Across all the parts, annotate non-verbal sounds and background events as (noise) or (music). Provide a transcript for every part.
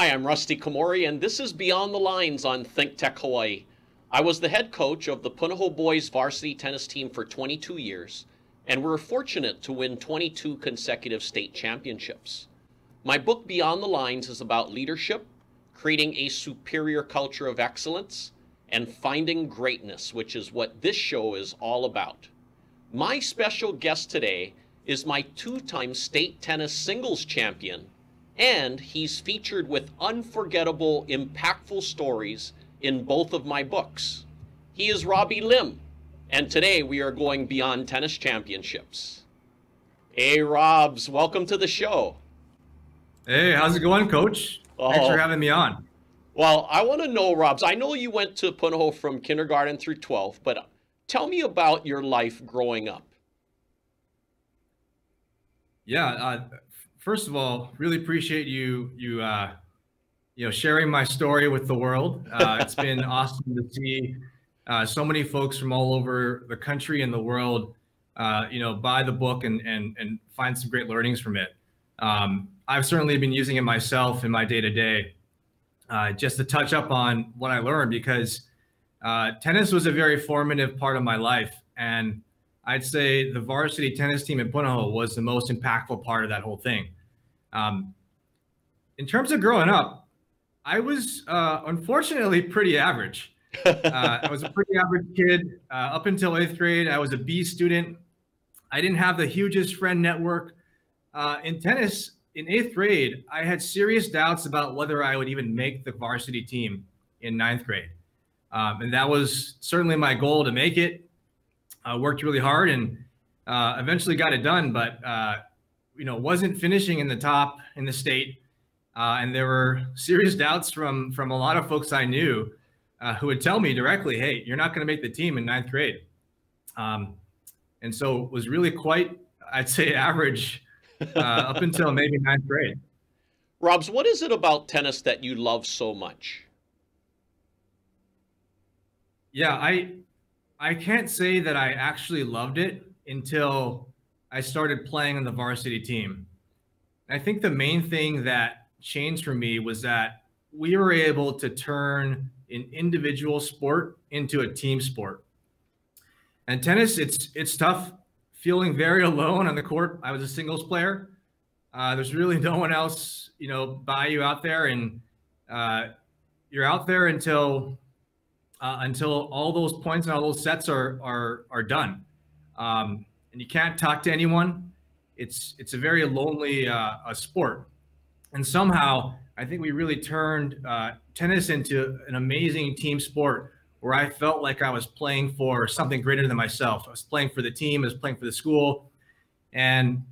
Hi, I'm Rusty Komori, and this is Beyond the Lines on Think Tech Hawaii. I was the head coach of the Punahou Boys varsity tennis team for 22 years, and we were fortunate to win 22 consecutive state championships. My book Beyond the Lines is about leadership, creating a superior culture of excellence, and finding greatness, which is what this show is all about. My special guest today is my two time state tennis singles champion and he's featured with unforgettable, impactful stories in both of my books. He is Robbie Lim, and today we are going beyond tennis championships. Hey, Robs, welcome to the show. Hey, how's it going, Coach? Oh, Thanks for having me on. Well, I want to know, Robs, I know you went to Punahou from kindergarten through 12, but tell me about your life growing up. Yeah, uh, first of all, really appreciate you you uh, you know sharing my story with the world. Uh, it's been (laughs) awesome to see uh, so many folks from all over the country and the world, uh, you know, buy the book and and and find some great learnings from it. Um, I've certainly been using it myself in my day to day, just to touch up on what I learned because uh, tennis was a very formative part of my life and I'd say the varsity tennis team in Punahou was the most impactful part of that whole thing. Um, in terms of growing up, I was uh, unfortunately pretty average. (laughs) Uh, I was a pretty average kid uh, up until eighth grade. I was a B student. I didn't have the hugest friend network. Uh, in tennis, in eighth grade, I had serious doubts about whether I would even make the varsity team in ninth grade. Um, and that was certainly my goal to make it uh, worked really hard and uh, eventually got it done, but uh, you know wasn't finishing in the top in the state. Uh, and there were (laughs) serious doubts from from a lot of folks I knew uh, who would tell me directly, "Hey, you're not going to make the team in ninth grade." Um, and so it was really quite, I'd say, (laughs) average uh, up until maybe ninth grade. Robs, what is it about tennis that you love so much? Yeah, I I can't say that I actually loved it until I started playing on the varsity team. I think the main thing that changed for me was that we were able to turn an individual sport into a team sport. And tennis, it's it's tough feeling very (laughs) alone on the court. I was a singles player. Uh, there's really no one else, you know, by you out there, and uh, you're out there until uh, until all those points and all those sets are are are done. Um, and you can't talk to anyone. It's it's a very lonely uh, a sport, and somehow I think we really turned uh, tennis into an amazing team sport where I felt like I was playing for something greater than myself. I was playing for the team, I was playing for the school, and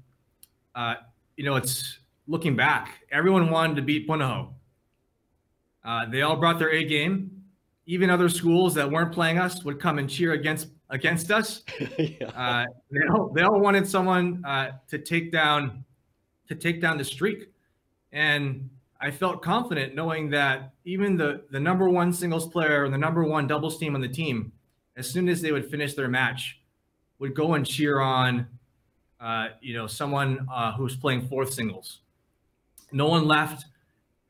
uh, you know, it's looking back, everyone wanted to beat Punahou. Uh, they all brought their A game even other schools that weren't playing us would come and cheer against against us. (laughs) yeah. uh, they all they all wanted someone uh, to take down to take down the streak, and I felt confident knowing that even the the number one singles player and the number one doubles team on the team, as soon as they would finish their match, would go and cheer on, uh, you know, someone uh, who was playing fourth singles. No one left.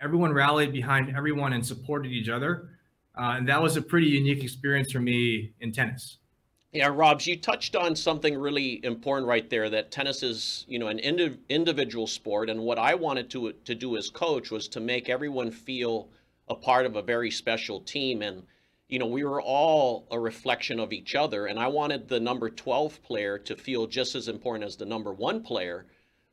Everyone rallied behind everyone and supported each other uh, and that was a pretty unique experience for me in tennis. Yeah, Robs, you touched on something really important right there. That tennis is, you know, an indiv- individual sport, and what I wanted to to do as coach was to make everyone feel a part of a very special team. And you know, we were all a reflection of each other, and I wanted the number twelve player to feel just as important as the number one player.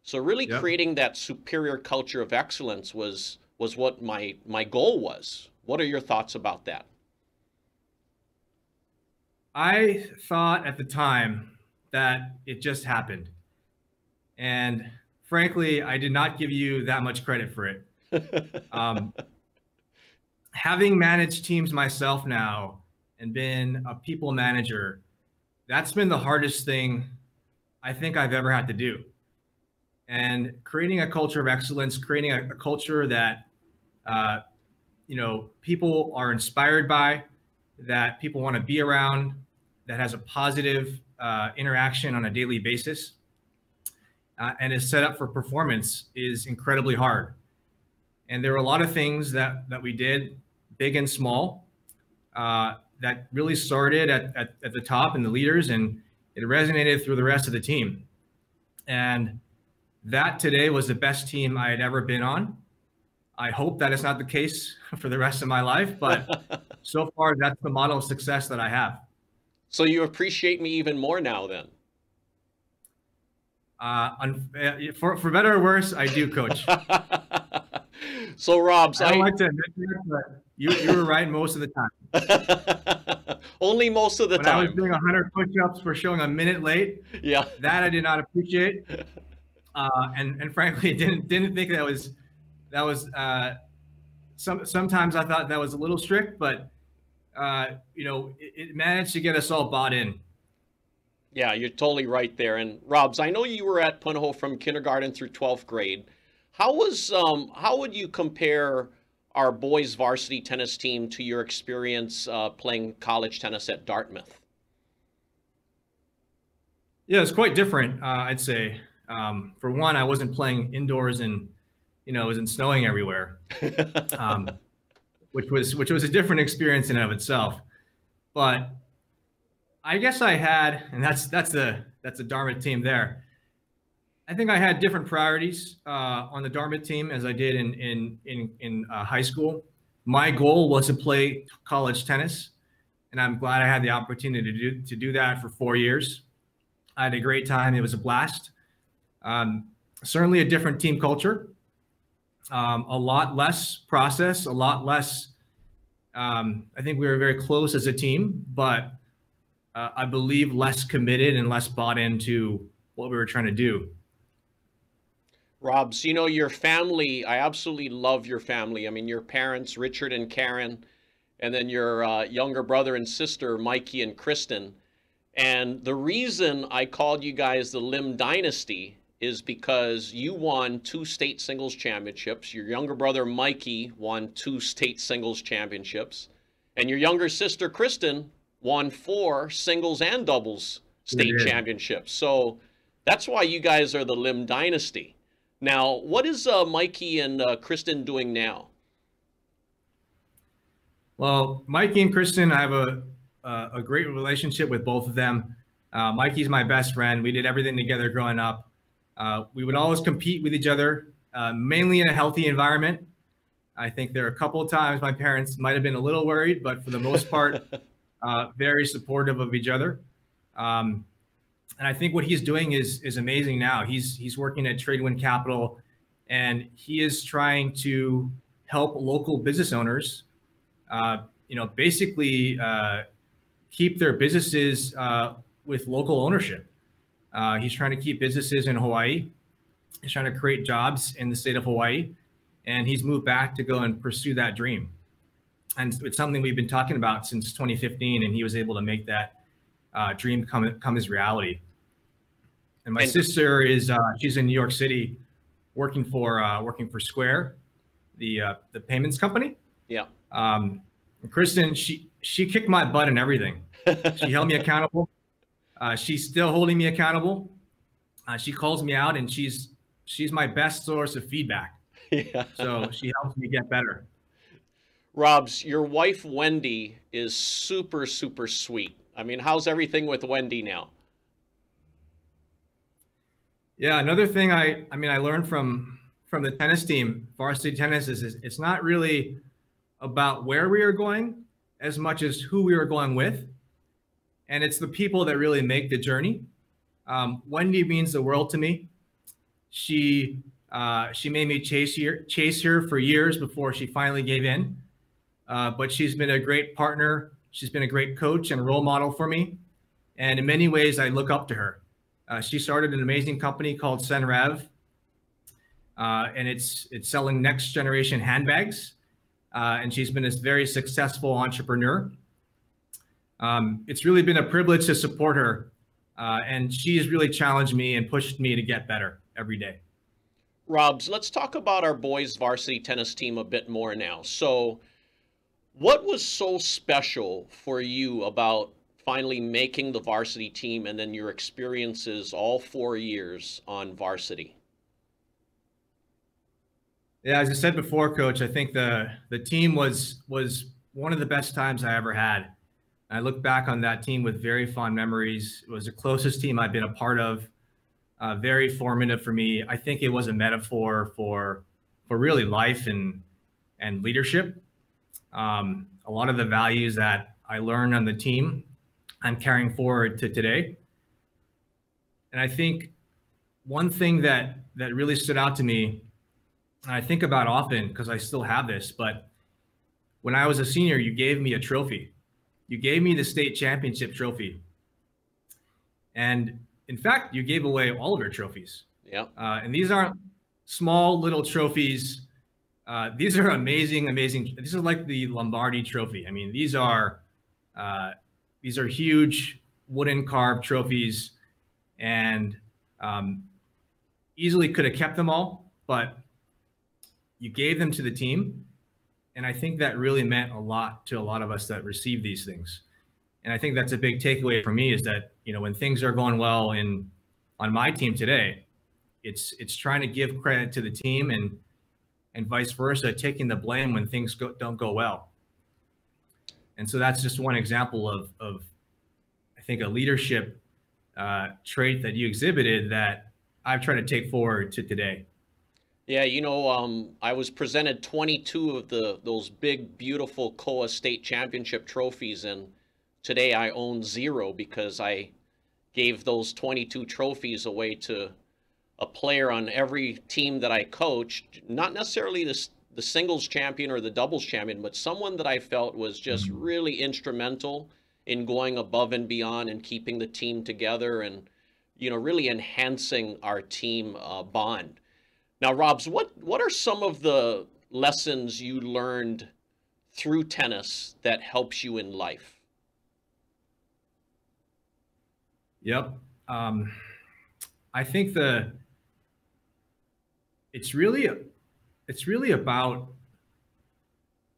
So really, yep. creating that superior culture of excellence was was what my my goal was what are your thoughts about that? I thought at the time that it just happened. And frankly, I did not give you that much credit for it. (laughs) um, having managed teams myself now and been a people manager, that's been the hardest thing I think I've ever had to do. And creating a culture of excellence, creating a, a culture that uh, you know people are inspired by, that people want to be around, that has a positive uh, interaction on a daily basis, uh, and is set up for performance is incredibly hard. And there were a lot of things that that we did, big and small, uh, that really started at, at, at the top and the leaders, and it resonated through the rest of the team. And that today was the best team I had ever been on. I hope that is not the case (laughs) for the rest of my life, but (laughs) so far that's the model of success that I have. So you appreciate me even more now, then? Uh, for for better or worse, I do, Coach. (laughs) so, Robs, I I, like to admit that, but you you were right most of the time. Only most of the when time. I was doing 100 push-ups for showing a minute late. Yeah. That I did not appreciate, uh, and and frankly, didn't didn't think that was that was. Uh, some sometimes I thought that was a little strict, but uh, you know, it, it managed to get us all bought in. Yeah, you're totally right there. And Robs, I know you were at Punahou from kindergarten through 12th grade. How was um, how would you compare our boys varsity tennis team to your experience uh, playing college tennis at Dartmouth? Yeah, it's quite different. Uh, I'd say. Um, for one, I wasn't playing indoors and you know it wasn't snowing everywhere, (laughs) um, which was which was a different experience in and of itself. But I guess I had, and that's that's the that's the Dartmouth team there. I think I had different priorities uh, on the Dartmouth team as I did in in in, in uh, high school. My goal was to play college tennis, and I'm glad I had the opportunity to do to do that for four years. I had a great time. It was a blast. Um, certainly a different team culture. Um, a lot less process, a lot less. Um, I think we were very close as a team, but uh, I believe, less committed and less bought into what we were trying to do. Robs, you know, your family, I absolutely love your family. I mean, your parents, Richard and Karen, and then your uh, younger brother and sister, Mikey and Kristen. And the reason I called you guys the Lim Dynasty is because you won two state singles championships. Your younger brother, Mikey, won two state singles championships. And your younger sister, Kristen, won four singles and doubles state championships. So that's why you guys are the Lim Dynasty. Now, what is uh, Mikey and uh, Kristen doing now? Well, Mikey and Kristen, I have a uh, a great relationship with both of them. Uh, Mikey's my best friend. We did everything together growing up. Uh, we would always compete with each other, uh, mainly in a healthy environment. I think there are a couple of times my parents might have been a little worried, but for the most part, (laughs) uh, very supportive of each other. Um, and I think what he's doing is is amazing now. He's he's working at Tradewind Capital, and he is trying to help local business owners, uh, you know, basically uh, keep their businesses uh, with local ownership. Uh, he's trying to keep businesses in Hawaii. He's trying to create jobs in the state of Hawaii, and he's moved back to go and pursue that dream and it's something we've been talking about since 2015, and he was able to make that uh, dream come come as reality. And my and, sister is uh, she's in New York City, working for uh, working for Square, the uh, the payments company. Yeah. Um, Kristen, she she kicked my butt and everything. (laughs) she held me accountable. Uh, she's still holding me accountable. Uh, she calls me out, and she's she's my best source of feedback. (laughs) Yeah. So she helps me get better. Robs, your wife Wendy is super, super sweet. I mean, how's everything with Wendy now? Yeah, another thing I, I mean, I learned from from the tennis team, varsity tennis, is, is it's not really about where we are going as much as who we are going with, and it's the people that really make the journey. Um, Wendy means the world to me. She uh, she made me chase her chase her for years before she finally gave in. Uh, but she's been a great partner. She's been a great coach and role model for me. And in many ways, I look up to her. Uh, she started an amazing company called Senreve, uh, and it's it's selling next generation handbags. Uh, and she's been a very successful entrepreneur. Um, it's really been a privilege to support her, uh, and she's really challenged me and pushed me to get better every day. Robs, let's talk about our boys varsity tennis team a bit more now. So what was so special for you about finally making the varsity team and then your experiences all four years on varsity? Yeah, as I said before, Coach, I think the the team was was one of the best times I ever had. I look back on that team with very fond memories. It was the closest team I've been a part of. Uh, very formative for me. I think it was a metaphor for for really life and and leadership. Um, a lot of the values that I learned on the team, I'm carrying forward to today. And I think one thing that that really stood out to me, and I think about often because I still have this, but when I was a senior, you gave me a trophy. You gave me the state championship trophy. And in fact, you gave away all of your trophies. Yeah. Uh, and these aren't small little trophies. Uh, these are amazing, amazing. This is like the Lombardi Trophy. I mean, these are uh, these are huge wooden carved trophies, and um, easily could have kept them all, but you gave them to the team, and I think that really meant a lot to a lot of us that received these things. And I think that's a big takeaway for me is that you know when things are going well in on my team today, it's it's trying to give credit to the team and and vice versa, taking the blame when things go, don't go well. And so that's just one example of of I think a leadership uh, trait that you exhibited that I've tried to take forward to today. Yeah, you know, um, I was presented 22 of the those big, beautiful Koa State Championship trophies, and today I own zero because I gave those 22 trophies away to a player on every team that I coached, not necessarily the, the singles champion or the doubles champion, but someone that I felt was just mm-hmm. really instrumental in going above and beyond and keeping the team together and, you know, really enhancing our team uh, bond. Now, Robs, what, what are some of the lessons you learned through tennis that helps you in life? Yep. Um, I think the it's really it's really about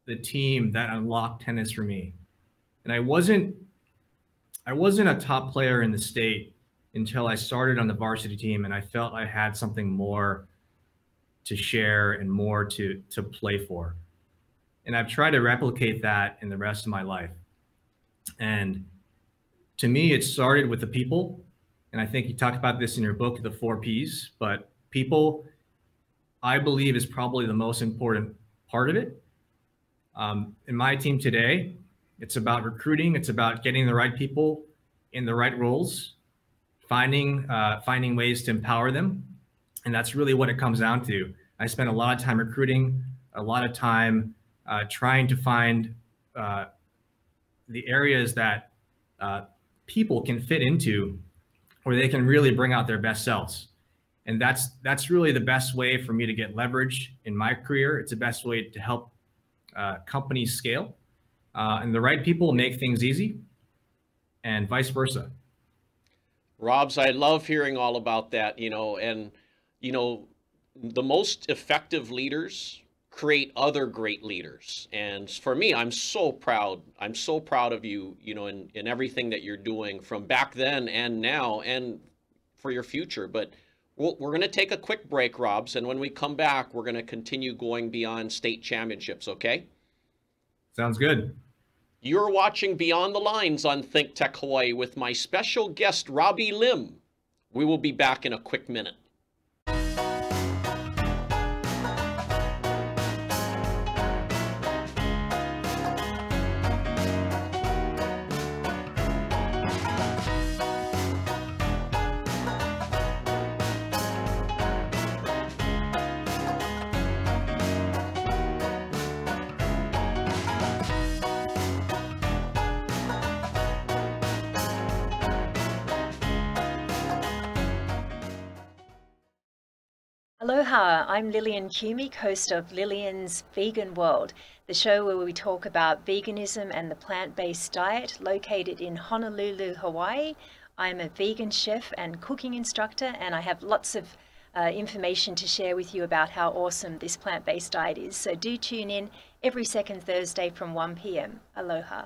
the team that unlocked tennis for me. And I wasn't I wasn't a top player in the state until I started on the varsity team and I felt I had something more to share and more to to play for. And I've tried to replicate that in the rest of my life. And to me, it started with the people. And I think you talked about this in your book, The Four Ps, but people I believe is probably the most important part of it. Um, in my team today, it's about recruiting. It's about getting the right people in the right roles, finding uh, finding ways to empower them, and that's really what it comes down to. I spend a lot of time recruiting, a lot of time uh, trying to find uh, the areas that uh, people can fit into, where they can really bring out their best selves and that's that's really the best way for me to get leverage in my career. It's the best way to help uh, companies scale, uh, and the right people make things easy, and vice versa. Robs, I love hearing all about that. You know, and you know, the most effective leaders create other great leaders. And for me, I'm so proud. I'm so proud of you, you know, in, in everything that you're doing from back then and now and for your future. But well, we're going to take a quick break, Robs, and when we come back, we're going to continue going beyond state championships, okay? Sounds good. You're watching Beyond the Lines on Think Tech Hawaii with my special guest, Robbie Lim. We will be back in a quick minute. Aloha, I'm Lillian Cumic, host of Lillian's Vegan World, the show where we talk about veganism and the plant based diet located in Honolulu, Hawaii. I'm a vegan chef and cooking instructor, and I have lots of uh, information to share with you about how awesome this plant based diet is. So do tune in every second Thursday from 1 p.m. Aloha.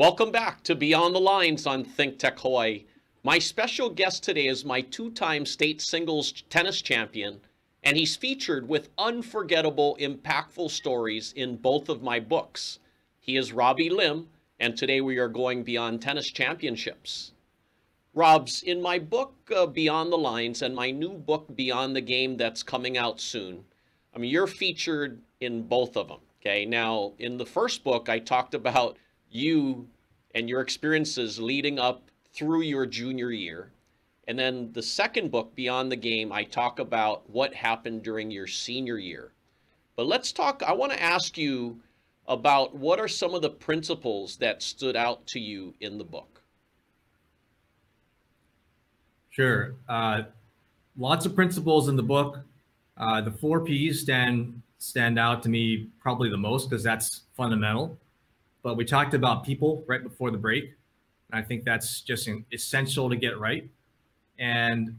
Welcome back to Beyond the Lines on Think Tech Hawaii. My special guest today is my two time state singles tennis champion, and he's featured with unforgettable, impactful stories in both of my books. He is Robbie Lim, and today we are going beyond tennis championships. Rob's, in my book uh, Beyond the Lines and my new book Beyond the Game that's coming out soon, I mean, you're featured in both of them. Okay, now in the first book, I talked about you and your experiences leading up through your junior year. And then the second book, Beyond the Game, I talk about what happened during your senior year. But let's talk, I want to ask you about what are some of the principles that stood out to you in the book? Sure. Uh, lots of principles in the book. Uh, the four P's stand stand out to me probably the most because that's fundamental. But we talked about people right before the break. And I think that's just essential to get right. And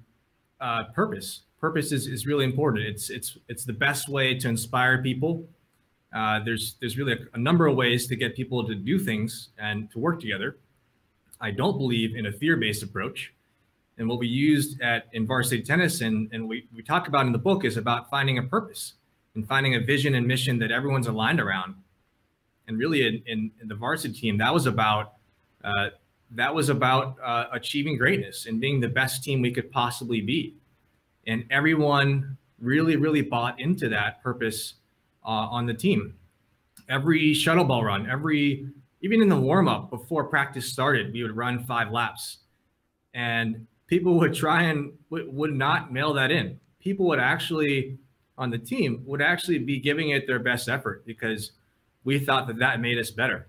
uh, purpose. Purpose is, is really important. It's it's it's the best way to inspire people. Uh, there's there's really a, a, number of ways to get people to do things and to work together. I don't believe in a fear-based approach. And what we used at in varsity tennis and, and we, we talk about in the book is about finding a purpose and finding a vision and mission that everyone's aligned around. And really in, in, in the varsity team, that was about uh, that was about uh, achieving greatness and being the best team we could possibly be. And everyone really, really bought into that purpose uh, on the team. Every shuttle ball run, every even in the warm up before practice started, we would run five laps, and people would try and would not mail that in. People would actually on the team would actually be giving it their best effort because we thought that that made us better.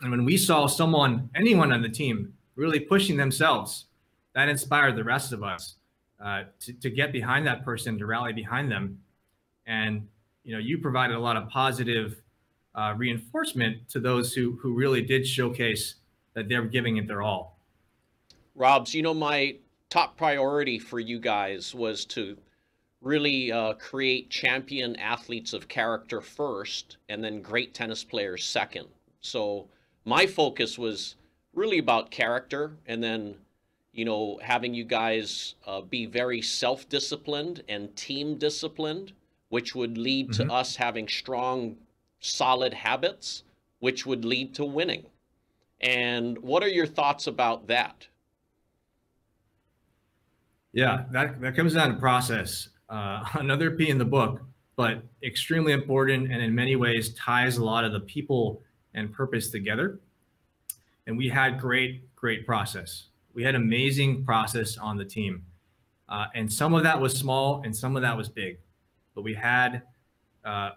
And when we saw someone, anyone on the team, really pushing themselves, that inspired the rest of us uh, to, to get behind that person, to rally behind them. And you know, you provided a lot of positive uh, reinforcement to those who who really did showcase that they're giving it their all. Robs, you know, my top priority for you guys was to really uh, create champion athletes of character first, and then great tennis players second. So my focus was really about character and then you know having you guys uh, be very self-disciplined and team disciplined which would lead mm-hmm. to us having strong solid habits which would lead to winning and what are your thoughts about that yeah that, that comes down to process uh, (laughs) another p in the book but extremely important and in many ways ties a lot of the people and purpose together. And we had great, great process. We had amazing process on the team. Uh, and some of that was small and some of that was big. But we had, uh,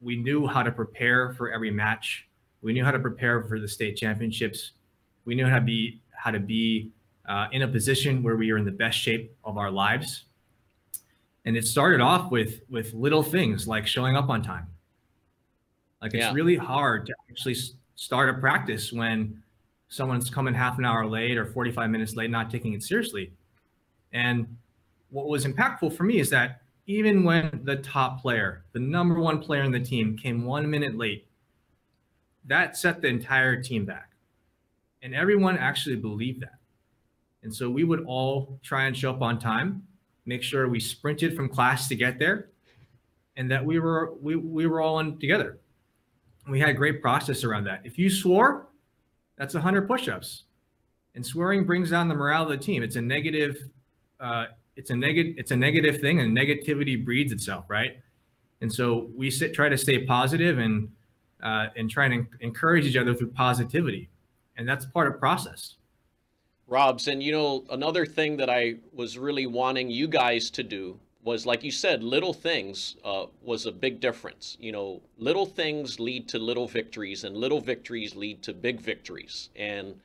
we knew how to prepare for every match. We knew how to prepare for the state championships. We knew how to be, how to be uh, in a position where we are in the best shape of our lives. And it started off with with little things like showing up on time like it's yeah. really hard to actually start a practice when someone's coming half an hour late or 45 minutes late, not taking it seriously. And what was impactful for me is that even when the top player, the number one player in the team, came one minute late, that set the entire team back. And everyone actually believed that. And so we would all try and show up on time, make sure we sprinted from class to get there, and that we were we, we were all in together we had a great process around that. If you swore, that's 100 push-ups, and swearing brings down the morale of the team. It's a negative, uh, it's a negative, it's a negative thing, and negativity breeds itself, right? And so we sit, try to stay positive and uh, and try and encourage each other through positivity, and that's part of process. Robs, and you know another thing that I was really wanting you guys to do was like you said, little things uh, was a big difference. You know, little things lead to little victories, and little victories lead to big victories. And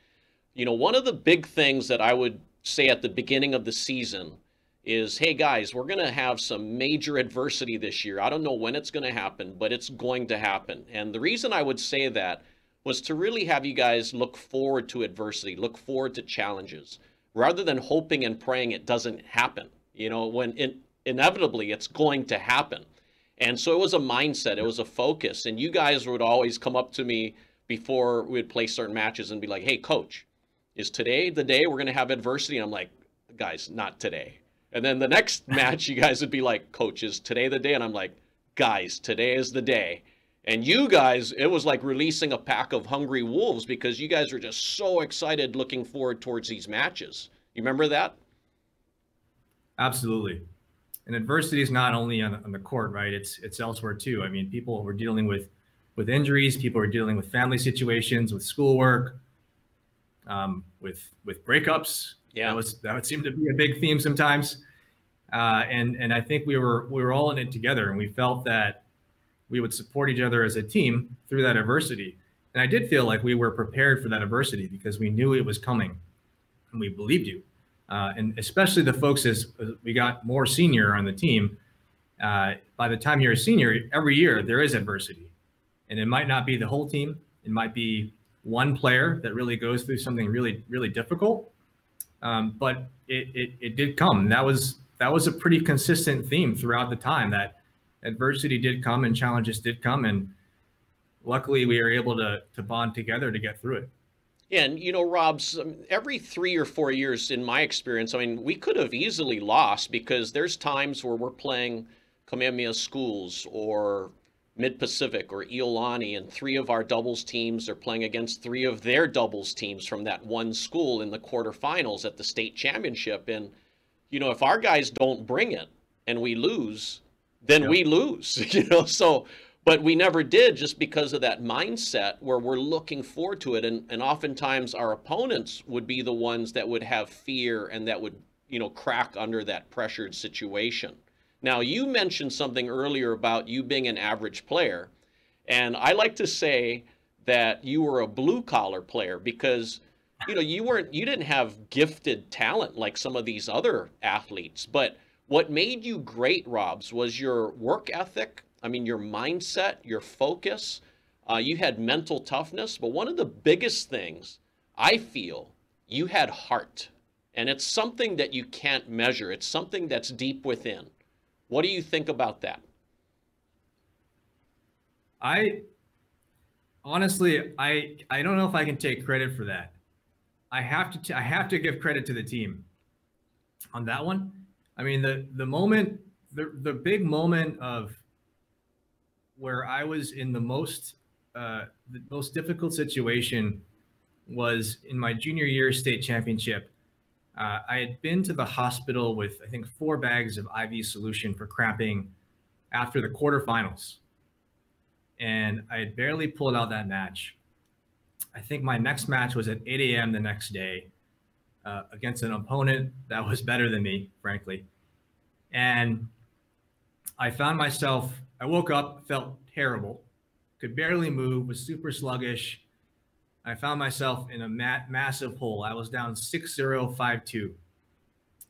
you know, one of the big things that I would say at the beginning of the season is, hey guys, we're going to have some major adversity this year. I don't know when it's going to happen, but it's going to happen. And the reason I would say that was to really have you guys look forward to adversity, look forward to challenges, rather than hoping and praying it doesn't happen. You know, when in inevitably it's going to happen. And so it was a mindset, it was a focus. And you guys would always come up to me before we'd play certain matches and be like, "Hey, coach, is today the day we're going to have adversity?" And I'm like, "Guys, not today." And then the next (laughs) match, you guys would be like, "Coach, is today the day?" And I'm like, "Guys, today is the day." And you guys, it was like releasing a pack of hungry wolves because you guys were just so excited looking forward towards these matches. You remember that? Absolutely. And adversity is not only on, on the court, right? It's it's elsewhere too. I mean, people were dealing with with injuries, people were dealing with family situations, with schoolwork, um, with with breakups. Yeah, that was that would seem to be a big theme sometimes. Uh, and and I think we were we were all in it together, and we felt that we would support each other as a team through that adversity. And I did feel like we were prepared for that adversity because we knew it was coming, and we believed you uh, and especially the folks as we got more senior on the team. Uh, by the time you're a senior, every year there is adversity, and it might not be the whole team. It might be one player that really goes through something really, really difficult. Um, but it, it, it did come. That was that was a pretty consistent theme throughout the time that adversity did come and challenges did come, and luckily we were able to to bond together to get through it. And, you know, Rob's every three or four years, in my experience, I mean, we could have easily lost because there's times where we're playing Kamehameha Schools or Mid Pacific or Iolani, and three of our doubles teams are playing against three of their doubles teams from that one school in the quarterfinals at the state championship. And, you know, if our guys don't bring it and we lose, then yep. we lose, (laughs) you know. So, but we never did just because of that mindset where we're looking forward to it and, and oftentimes our opponents would be the ones that would have fear and that would you know crack under that pressured situation now you mentioned something earlier about you being an average player and i like to say that you were a blue collar player because you know you weren't you didn't have gifted talent like some of these other athletes but what made you great robs was your work ethic I mean, your mindset, your focus, uh, you had mental toughness, but one of the biggest things I feel you had heart. And it's something that you can't measure, it's something that's deep within. What do you think about that? I honestly, I I don't know if I can take credit for that. I have to t- I have to give credit to the team on that one. I mean, the the moment, the the big moment of where I was in the most uh, the most difficult situation was in my junior year state championship. Uh, I had been to the hospital with I think four bags of IV solution for cramping after the quarterfinals, and I had barely pulled out that match. I think my next match was at 8 a.m. the next day uh, against an opponent that was better than me, frankly, and I found myself I woke up, felt terrible, could barely move, was super sluggish. I found myself in a massive hole. I was down 6 0, 5 2.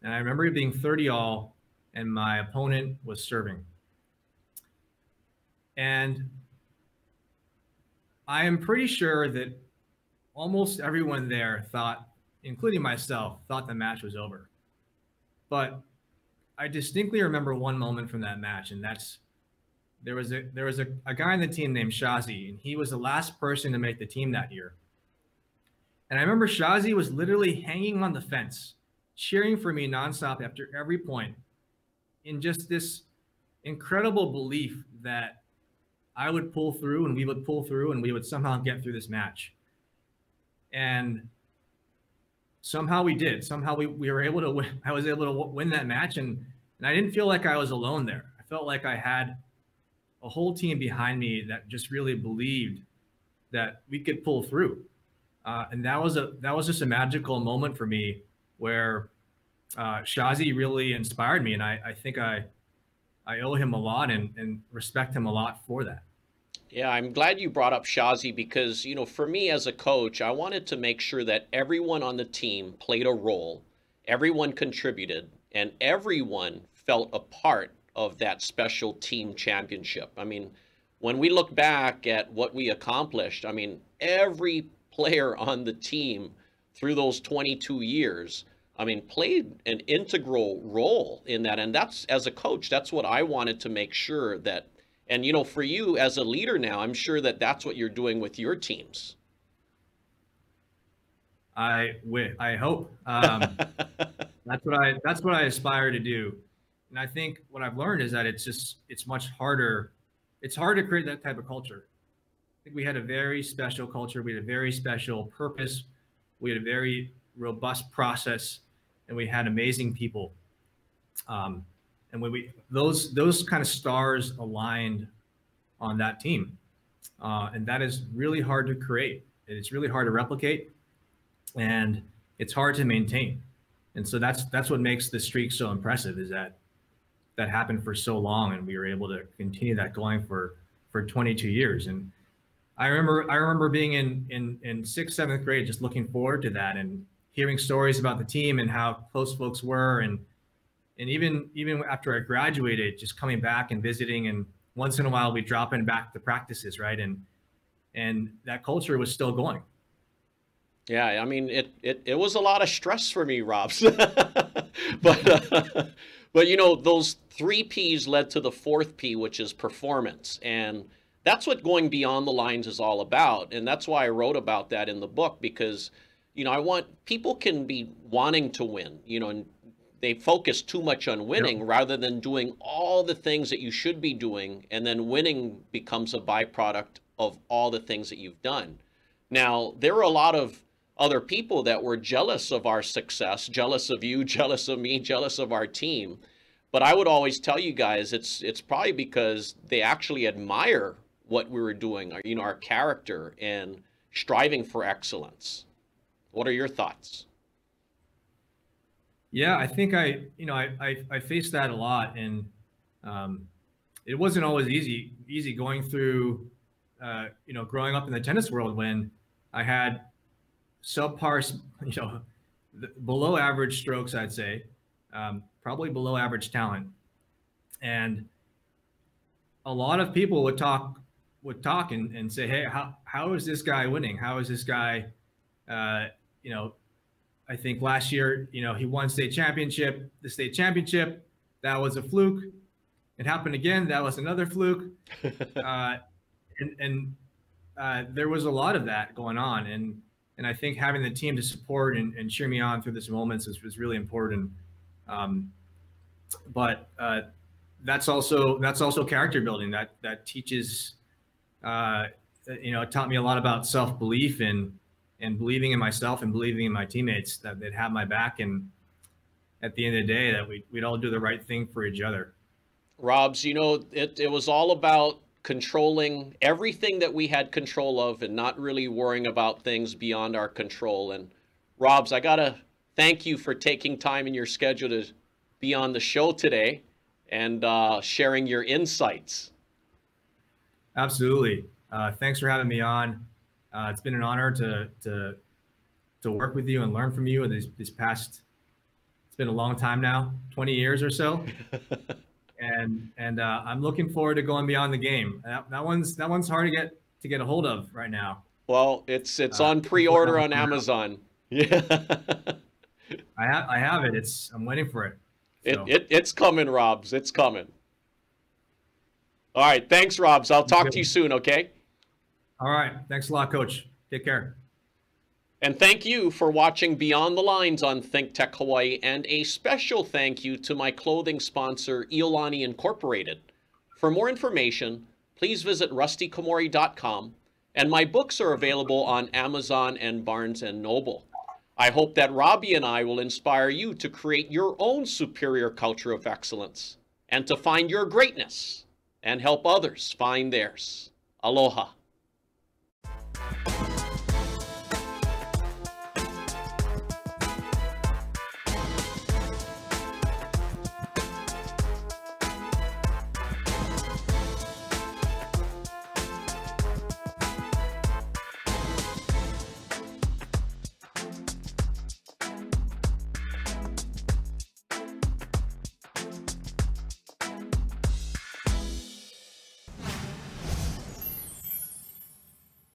And I remember it being 30 all, and my opponent was serving. And I am pretty sure that almost everyone there thought, including myself, thought the match was over. But I distinctly remember one moment from that match, and that's there was a there was a, a guy on the team named Shazi, and he was the last person to make the team that year. And I remember Shazi was literally hanging on the fence, cheering for me nonstop after every point, in just this incredible belief that I would pull through and we would pull through and we would somehow get through this match. And somehow we did. Somehow we, we were able to win. (laughs) I was able to win that match and and I didn't feel like I was alone there. I felt like I had a whole team behind me that just really believed that we could pull through. Uh, and that was a that was just a magical moment for me where uh, Shazi really inspired me, and I, I think I I owe him a lot and, and respect him a lot for that. Yeah, I'm glad you brought up Shazi because, you know, for me as a coach, I wanted to make sure that everyone on the team played a role, everyone contributed, and everyone felt a part of that special team championship. I mean, when we look back at what we accomplished, I mean, every player (laughs) on the team through those 22 years, I mean, played an integral role in that. And that's, as a coach, that's what I wanted to make sure that And you know, for you as a leader now, I'm sure that that's what you're doing with your teams. I I hope. Um, (laughs) that's what I that's what I aspire to do. And I think what I've learned is that it's just it's much harder. It's hard to create that type of culture. I think we had a very special culture. We had a very special purpose. We had a very robust process, and we had amazing people. Um, and when we those those kind of stars aligned on that team, uh, and that is really hard to create. It's really hard to replicate, and it's hard to maintain. And so that's that's what makes the streak so impressive is that that happened for so long, and we were able to continue that going for for 22 years. And I remember I remember being in in in sixth seventh grade, just looking forward to that and hearing stories about the team and how close folks were and and even even after I graduated, just coming back and visiting, and once in a while we drop in back to practices, right? And and that culture was still going. Yeah, I mean it it, it was a lot of stress for me, Robs. (laughs) but uh, (laughs) but you know those three P's led to the fourth P, which is performance, and that's what going beyond the lines is all about, and that's why I wrote about that in the book because you know I want people can be wanting to win, you know, and they focus too much on winning yep. rather than doing all the things that you should be doing and then winning becomes a byproduct of all the things that you've done. Now there are a lot of other people that were jealous of our success jealous of you (laughs) jealous of me jealous of our team but i would always tell you guys it's it's probably because they actually admire what we were doing you know our character and striving for excellence. What are your thoughts yeah, I think I, you know, I, I, I faced that a lot, and um, it wasn't always easy, easy going through, uh, you know, growing up in the tennis world when I had subpar, (laughs) you know, below average strokes, I'd say, um, probably below average talent, and a lot of people would talk, would talk and, and say, hey, how how is this guy winning? How is this guy, uh, you know, I think last year, you know, he won state championship, the state championship. That was a fluke. It happened again. That was another fluke. (laughs) uh, and and uh, there was a lot of that going on. And and I think having the team to support and, and cheer me on through these moments is, was really important. Um, but uh, that's also that's also character building. That that teaches, uh, you know, it taught me a lot about self belief and and believing in myself and believing in my teammates that they'd have my back. And at the end of the day that we, we'd all do the right thing for each other. Robs you know it, it was all about controlling everything that we had control of and not really worrying about things beyond our control. And robs i gotta thank you for taking time in your schedule to be on the show today and uh, sharing your insights. Absolutely. Uh, thanks for having me on uh, it's been an honor to to to work with you and learn from you in this these past. It's been a long time now, twenty years or so, (laughs) and and uh, I'm looking forward to going beyond the game. That, that one's that one's hard to get to get a hold of right now. Well, it's it's uh, on pre-order on Amazon. (laughs) Yeah. I have I have it. It's I'm waiting for it. So. It, it it's coming, Robs. It's coming. All right. Thanks, Robs. I'll talk to you soon. Okay. All right. Thanks a lot, Coach. Take care. And thank you for watching Beyond the Lines on Think Tech Hawaii, and a special thank you to my clothing sponsor, Iolani Incorporated. For more information, please visit rustykomori.com, and my books are available on Amazon and Barnes & Noble. I hope that Robbie and I will inspire you to create your own superior culture of excellence, and to find your greatness, and help others find theirs. Aloha.